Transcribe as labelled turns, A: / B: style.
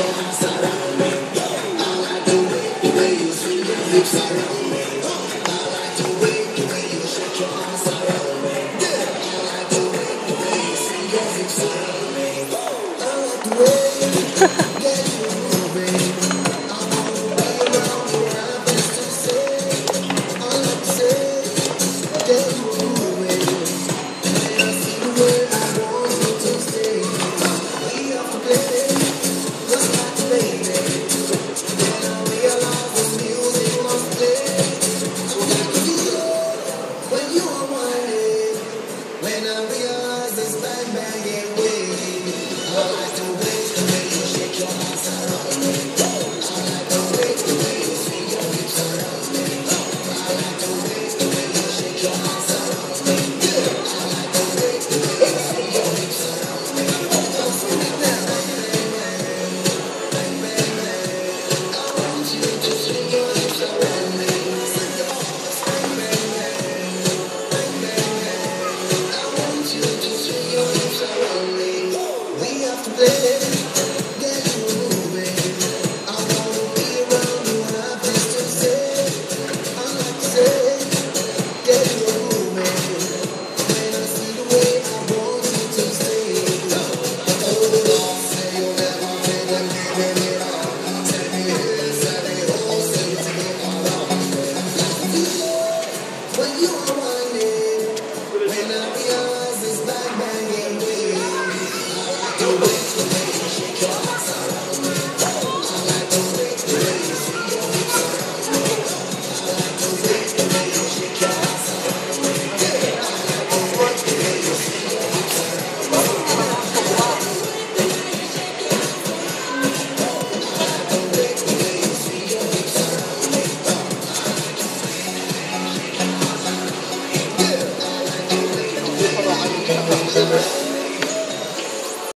A: I like the way the way you me. I like the way the way you me. I like the way the way you me. I like the way. Cause this bang banging What I do. Hallelujah.